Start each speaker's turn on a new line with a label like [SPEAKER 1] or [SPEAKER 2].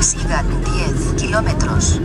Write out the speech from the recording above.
[SPEAKER 1] velocidad 10 kilómetros.